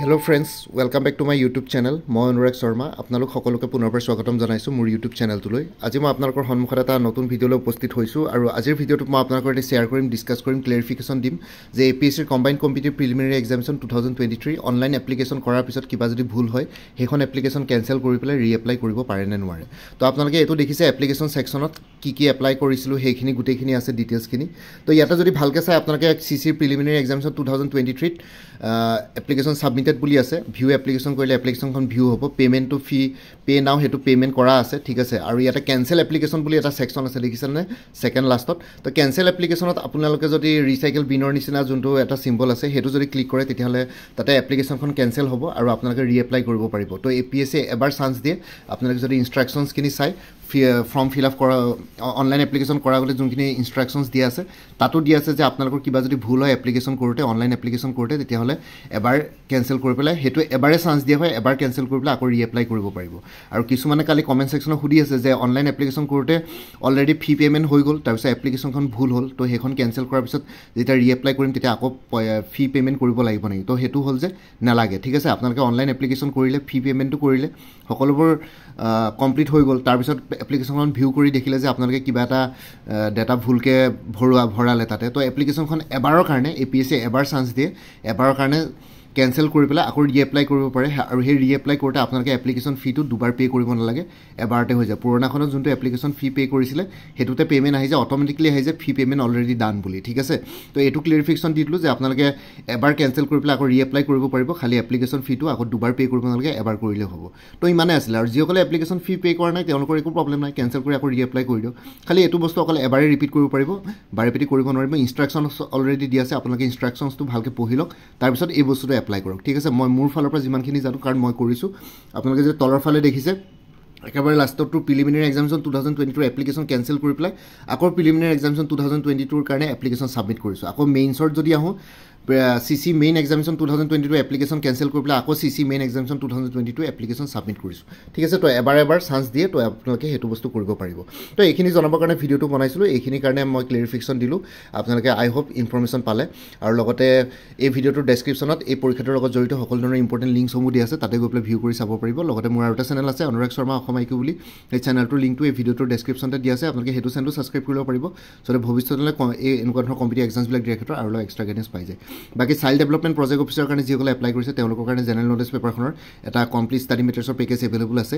Hello' friends welcome back to my YouTube channel মই অনুৰাগ শৰ্মা আপোনালোক সকলোকে পুনৰবাৰ স্বাগতম জনাইছোঁ মোৰ ইউটিউব চেনেলটোলৈ আজি মই আপোনালোকৰ সন্মুখত এটা নতুন ভিডিঅ'লৈ উপস্থিত হৈছোঁ আৰু আজিৰ ভিডিঅ'টোত মই আপোনালোকৰ সৈতে শ্বেয়াৰ কৰিম ডিছকাছ কৰিম ক্লেৰিফিকেশ্যন দিম যে এ পি এছ চিৰ combine competitive preliminary examination two thousand twenty three online application কৰাৰ পিছত কিবা যদি ভুল হয় সেইখন এপ্লিকেশ্যন কেঞ্চেল কৰি পেলাই ৰি এপ্লাই কৰিব পাৰে নে নোৱাৰে তো আপোনালোকে এইটো দেখিছে এপ্লিকেশ্যন ছেকশ্যনত কি কি এপ্লাই কৰিছিলোঁ সেইখিনি গোটেইখিনি আছে ডিটেইলছখিনি তো ইয়াতে যদি ভালকৈ চাই আপোনালোকে চি চিৰ preliminary examination two thousand twenty থ্ৰীত application submitted বুলি আছে ভিউ এপ্লিকেশ্যন কৰিলে এপ্লিকেশ্যনখন ভিউ হ'ব পে'মেণ্টটো ফি পে' নাও সেইটো পে'মেণ্ট কৰা আছে ঠিক আছে আৰু ইয়াতে কেঞ্চেল এপ্লিকেশ্যন বুলি এটা ছেকশ্যন আছে দেখিছেনে? ছেকেণ্ড লাষ্টত তো কেঞ্চেল এপ্লিকেশ্যনত আপোনালোকে যদি ৰিচাইকেল বিনৰ নিচিনা যোনটো এটা চিম্বল আছে সেইটো যদি ক্লিক কৰে তেতিয়াহ'লে তাতে এপ্লিকেশ্যনখন কেঞ্চেল হ'ব আৰু আপোনালোকে ৰি এপ্লাই কৰিব পাৰিব। তো এ পি এছ চিয়ে এবাৰ চান্স দিয়ে আপোনালোকে যদি ইনষ্ট্ৰাকশ্যনছখিনি চাই ফৰ্ম ফিল আপ কৰা অনলাইন এপ্লিকেশ্যন কৰাৰ আগতে যোনখিনি ইনষ্ট্ৰাকশ্যনছ দিয়া আছে তাতো দিয়া আছে যে আপোনালোকৰ কিবা যদি ভুল হয় এপ্লিকেশ্যন কৰোঁতে অনলাইন এপ্লিকেশ্যন কৰোঁতে তেতিয়াহ'লে এবাৰ কেঞ্চেল কৰি পেলাই সেইটো এবাৰে চান্স দিয়া হয় এবাৰ কেঞ্চেল কৰি পেলাই আকৌ ৰি এপ্লাই কৰিব পাৰিব। আৰু কিছুমানে কালি কমেণ্ট ছেকশ্যনত সুধি আছে যে অনলাইন এপ্লিকেশ্যন কৰোঁতে অলৰেডি ফি পে'মেণ্ট হৈ গ'ল তাৰপিছত এপ্লিকেশ্যনখন ভুল হ'ল তো সেইখন কেঞ্চেল কৰাৰ পিছত যেতিয়া ৰি এপ্লাই কৰিম তেতিয়া আকৌ ফি পে'মেণ্ট কৰিব লাগিব নেকি? তো সেইটো হ'ল যে নালাগে ঠিক আছে? আপোনালোকে অনলাইন এপ্লিকেশ্যন কৰিলে ফি পে'মেণ্টটো কৰিলে সকলোবোৰ কমপ্লিট হৈ গ'ল তাৰপিছত এপ্লিকেশ্যনখন ভিউ কৰি দেখিলে যে আপোনালোকে কিবা এটা ডেটা ভুলকৈ ভৰোৱা ভৰালে তাতে। তো এপ্লিকেশ্যনখন এবাৰৰ কাৰণে এ পি এছ চিয়ে এবাৰ চান্স দিয়ে। এবাৰৰ কাৰণে কেঞ্চেল কৰি পেলাই আকৌ ৰি এপ্লাই কৰিব পাৰে আৰু সেই ৰি এপ্লাই কৰোঁতে আপোনালোকে এপ্লিকেশ্যন ফিটো দুবাৰ পে' কৰিব নালাগে এবাৰতে হৈ যায়। পুৰণাখনত যোনটো এপ্লিকেশ্যন ফি পে' কৰিছিলে সেইটোতে পে'মেণ্ট আহি যায় অট'মেটিকলি আহি যায় ফি পে'মেণ্ট অলৰেডি ডান বুলি ঠিক আছে? তো এইটো ক্লিয়াৰিফিকেশ্যন দি দিলোঁ যে আপোনালোকে এবাৰ কেঞ্চেল কৰি পেলাই আকৌ ৰি এপ্লাই কৰিব পাৰিব খালি এপ্লিকেশ্যন ফিটো আকৌ দুবাৰ পে' কৰিব নালাগে এবাৰ কৰিলেও হ'ব। তো ইমানে আছিলে আৰু যিসকলে এপ্লিকেশ্যন ফি পে' কৰা নাই তেওঁলোকৰ একো প্ৰব্লেম নাই কেঞ্চেল কৰি আকৌ ৰি এপ্লাই কৰি দিয়ক। খালি এইটো বস্তু অকল এবাৰে ৰিপিট কৰিব পাৰিব বাৰে পিটি কৰিব নোৱাৰিব ইনষ্ট্ৰাকশ্যনছ অলৰেডি দিয়া আছে আপোনালোকে ইনষ্ট্ৰাকশ্যনছটো ভালকৈ পঢ়ি লওক। তাৰপিছত এই বস্তুটো এপ্লাই কৰক। ঠিক আছে মই মোৰ ফালৰ পৰা যিমানখিনি জানো কাৰণ মই কৰিছোঁ। আপোনালোকে যে তলৰ ফালে দেখিছে একেবাৰে লাষ্টতটো preliminary examination two thousand twenty tour application cancel কৰি পেলাই আকৌ preliminary examination two thousand twenty tour কাৰণে এপ্লিকেশ্যন ছাবমিট কৰিছোঁ। আকৌ মেইনছত যদি আহোঁ C C main examination two thousand twenty two application cancel কৰি পেলাই আকৌ C C main examination two thousand twenty two application submit কৰিছোঁ। ঠিক আছে তো এবাৰ এবাৰ চান্স দিয়ে তো আপোনালোকে সেইটো বস্তু কৰিব পাৰিব। তো এইখিনি জনাবৰ কাৰণে ভিডিঅ'টো বনাইছিলোঁ এইখিনিৰ কাৰণে মই ক্লেৰিফিকেশ্যন দিলোঁ। আপোনালোকে আই হোপ ইনফৰ্মেশ্যন পালে। আৰু লগতে এই ভিডিঅ'টোৰ ডেছক্ৰিপশ্যনত এই পৰীক্ষাটোৰ লগত জড়িত সকলো ধৰণৰ ইম্পৰ্টেণ্ট লিংকসমূহ দিয়া আছে তাতে গৈ পেলাই ভিউ কৰি চাব পাৰিব। লগতে মোৰ আৰু এটা চেনেল আছে অনুৰাগ শৰ্মা অসম আইকিউ বুলি। সেই চেনেলটোৰ লিংকটো এই ভিডিঅ'টোৰ ডেছক্ৰিপশ্যনতে দিয়া আছে আপোনালোকে সেইটো চেনেলটো ছাবস্ক্ৰাইব কৰিব পাৰিব। যাতে ভৱিষ্যতলৈ এই এনেকুৱা ধৰণৰ কম্পিটিভ এক্সামছবিলাক দিয়াৰ ক্ষেত্ৰত আৰু অলপ এক্সট্ৰা গাইডেঞ্চ পাই যায়। বাকী চাইল্ড ডেভেলপমেণ্ট প্ৰজেক্ট অফিচৰ কাৰণে যিসকলে এপ্লাই কৰিছে তেওঁলোকৰ কাৰণে জেনেৰেল নলেজ পেপাৰখনৰ এটা কমপ্লিট ষ্টাডি মেটেৰিয়েলছৰ পেকেজ এভেইলেবল আছে।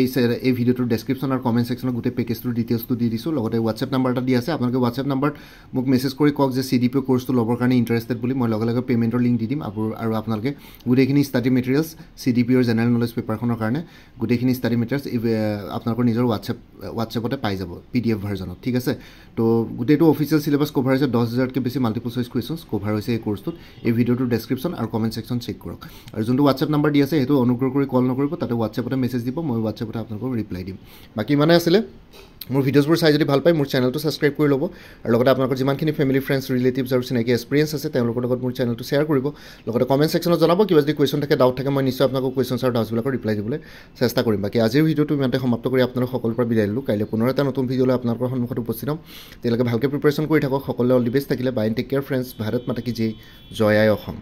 এই এই ভিডিঅ'টোৰ ডেছক্ৰিপশ্যন আৰু কমেণ্ট ছেকশ্যনত গোটেই পেকেজটোৰ ডিটেইলছটো দি দিছোঁ লগতে হোৱাটছএপ নাম্বাৰ এটা দি আছে। আপোনালোকে হোৱাটছএপ নাম্বাৰত মোক মেছেজ কৰি কওক যে চি ডি পি কৰ্চটো ল'বৰ কাৰণে ইণ্টাৰেষ্টেড বুলি মই লগে লগে পে'মেণ্টৰ লিংক দি দিম। আৰু আপোনালোকে গোটেইখিনি ষ্টাডি মেটেৰিয়েলছ চি ডি পিৰ জেনেৰেল নলেজ পেপাৰখনৰ কাৰণে গোটেইখিনি ষ্টাডি মেটেৰিয়েলছ আপোনালোকৰ নিজৰ হোৱাটছএপ হোৱাটছএপতে পাই যাব পি ডি এফ ভাৰ্জনত ঠিক আছে? তো গোটেইটো অফিচিয়েল চিলেবাছ কভাৰ হৈছে দহ হাজাৰতকৈ বেছি মাল্টিপল চইচ কুৱেশ্যনছ কভাৰ হৈছে এই কৰ্চটোত এই ভিডিঅ'টোৰ ডেছক্ৰিপশ্যন আৰু কমেণ্ট ছেকশ্যন চেক কৰক। আৰু যোনটো হোৱাটছএপ নাম্বাৰ দি আছে সেইটো অনুগ্ৰহ কৰি কল নকৰিব তাতে হোৱাটছএপতে মেছেজ দিব মই হোৱাটছএপতে আপোনালোকক ৰিপ্লাই দিম। বাকী ইমানে আছিলে। মোৰ ভিডিঅ'ছবোৰ চাই যদি ভাল পায় মোৰ চেনেলটো ছাবস্ক্ৰাইব কৰি ল'ব। আৰু লগতে আপোনালোকৰ যিমানখিনি ফেমিলি ফ্ৰেণ্ডছ ৰিলেটিভছ আৰু চিনাকি এক্সপিৰিয়েঞ্চ আছে তেওঁলোকৰ লগত মোৰ চেনেলটো শ্বেয়াৰ কৰিব। লগতে কমেণ্ট ছেকশ্যনত জনাব কিবা যদি কুৱেশ্যন থাকে ডাউট থাকে মই নিশ্চয় আপোনালোকক কুৱেশ্যনছ আৰু ডাউটছবিলাকৰ ৰিপ্লাই দিবলৈ চেষ্টা কৰিম। বাকী আজিৰ ভিডিঅ'টো ইমানতে সমাপ্ত কৰি আপোনালোক সকলোৰে পৰা বিদায় দিলোঁ কাইলৈ পুনৰ এটা নতুন ভিডিঅ'লৈ আপোনালোকৰ সন্মুখত উপস্থিত হ'ম। তেওঁলোকে ভালকৈ প্ৰিপেৰেশ্যন কৰি থাকক। সকলোৱে অল দি বেষ্ট থাকিলে। Bye take care friends Bharat Mata কি জয় জয় আই অসম